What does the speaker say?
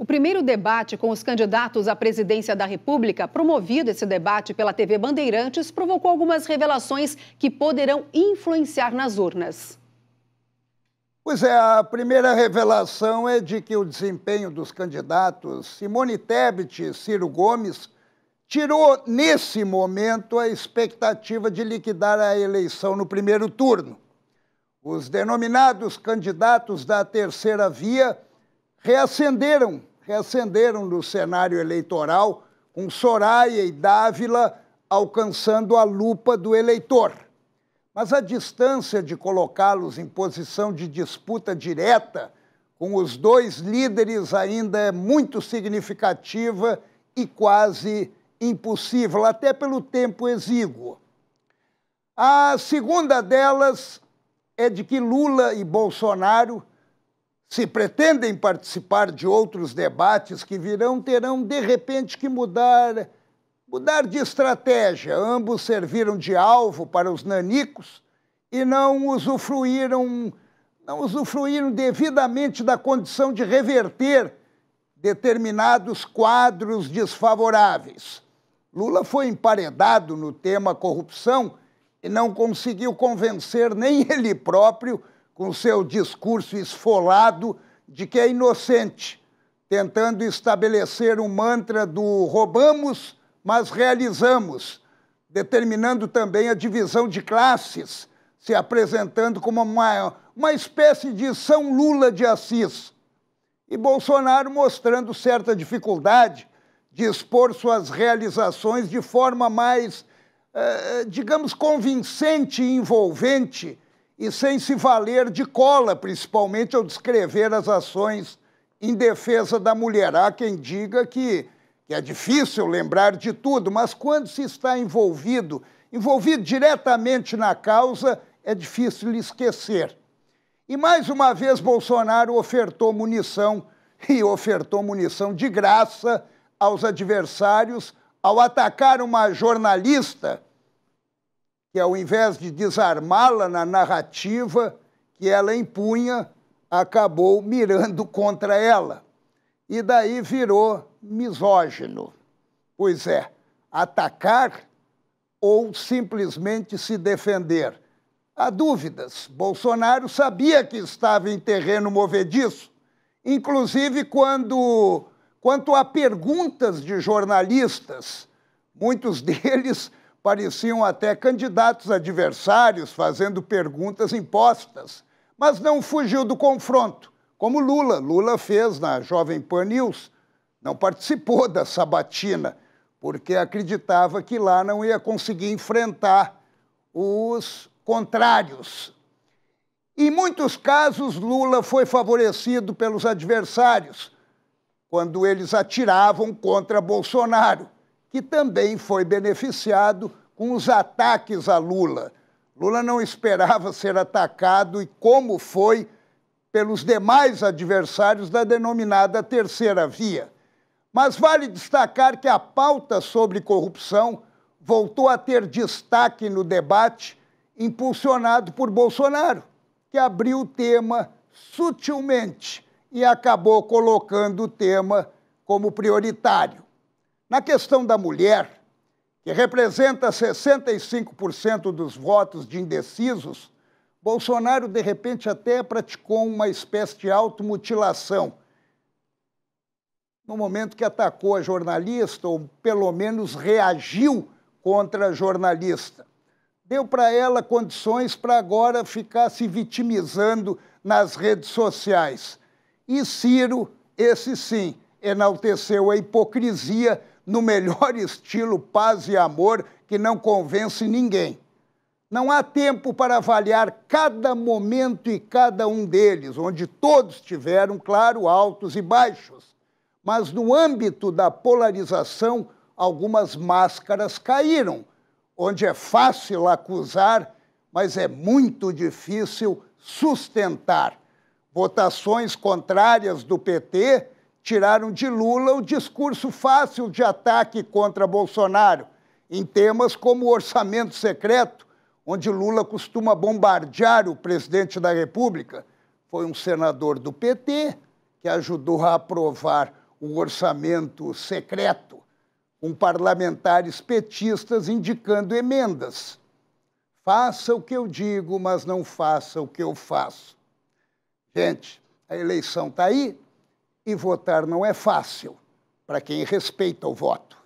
O primeiro debate com os candidatos à presidência da República, promovido esse debate pela TV Bandeirantes, provocou algumas revelações que poderão influenciar nas urnas. Pois é, a primeira revelação é de que o desempenho dos candidatos Simone Tebet e Ciro Gomes tirou, nesse momento, a expectativa de liquidar a eleição no primeiro turno. Os denominados candidatos da terceira via reacenderam reacenderam no cenário eleitoral, com Soraya e Dávila alcançando a lupa do eleitor. Mas a distância de colocá-los em posição de disputa direta com os dois líderes ainda é muito significativa e quase impossível, até pelo tempo exíguo. A segunda delas é de que Lula e Bolsonaro se pretendem participar de outros debates que virão, terão de repente que mudar, mudar de estratégia. Ambos serviram de alvo para os nanicos e não usufruíram, não usufruíram devidamente da condição de reverter determinados quadros desfavoráveis. Lula foi emparedado no tema corrupção e não conseguiu convencer nem ele próprio com seu discurso esfolado de que é inocente, tentando estabelecer um mantra do roubamos, mas realizamos, determinando também a divisão de classes, se apresentando como uma, uma espécie de São Lula de Assis. E Bolsonaro mostrando certa dificuldade de expor suas realizações de forma mais, eh, digamos, convincente e envolvente e sem se valer de cola, principalmente ao descrever as ações em defesa da mulher. Há quem diga que, que é difícil lembrar de tudo, mas quando se está envolvido, envolvido diretamente na causa, é difícil esquecer. E mais uma vez Bolsonaro ofertou munição e ofertou munição de graça aos adversários ao atacar uma jornalista que ao invés de desarmá-la na narrativa que ela impunha, acabou mirando contra ela. E daí virou misógino. Pois é, atacar ou simplesmente se defender. Há dúvidas. Bolsonaro sabia que estava em terreno movediço, inclusive quando, quanto a perguntas de jornalistas, muitos deles pareciam até candidatos adversários fazendo perguntas impostas, mas não fugiu do confronto, como Lula. Lula fez na Jovem Pan News, não participou da sabatina, porque acreditava que lá não ia conseguir enfrentar os contrários. Em muitos casos, Lula foi favorecido pelos adversários, quando eles atiravam contra Bolsonaro que também foi beneficiado com os ataques a Lula. Lula não esperava ser atacado e como foi pelos demais adversários da denominada terceira via. Mas vale destacar que a pauta sobre corrupção voltou a ter destaque no debate impulsionado por Bolsonaro, que abriu o tema sutilmente e acabou colocando o tema como prioritário. Na questão da mulher, que representa 65% dos votos de indecisos, Bolsonaro, de repente, até praticou uma espécie de automutilação. No momento que atacou a jornalista, ou pelo menos reagiu contra a jornalista. Deu para ela condições para agora ficar se vitimizando nas redes sociais. E Ciro, esse sim, enalteceu a hipocrisia no melhor estilo paz e amor que não convence ninguém. Não há tempo para avaliar cada momento e cada um deles, onde todos tiveram, claro, altos e baixos. Mas no âmbito da polarização, algumas máscaras caíram, onde é fácil acusar, mas é muito difícil sustentar. Votações contrárias do PT tiraram de Lula o discurso fácil de ataque contra Bolsonaro, em temas como o orçamento secreto, onde Lula costuma bombardear o presidente da República. Foi um senador do PT que ajudou a aprovar o orçamento secreto, com parlamentares petistas indicando emendas. Faça o que eu digo, mas não faça o que eu faço. Gente, a eleição está aí, e votar não é fácil para quem respeita o voto.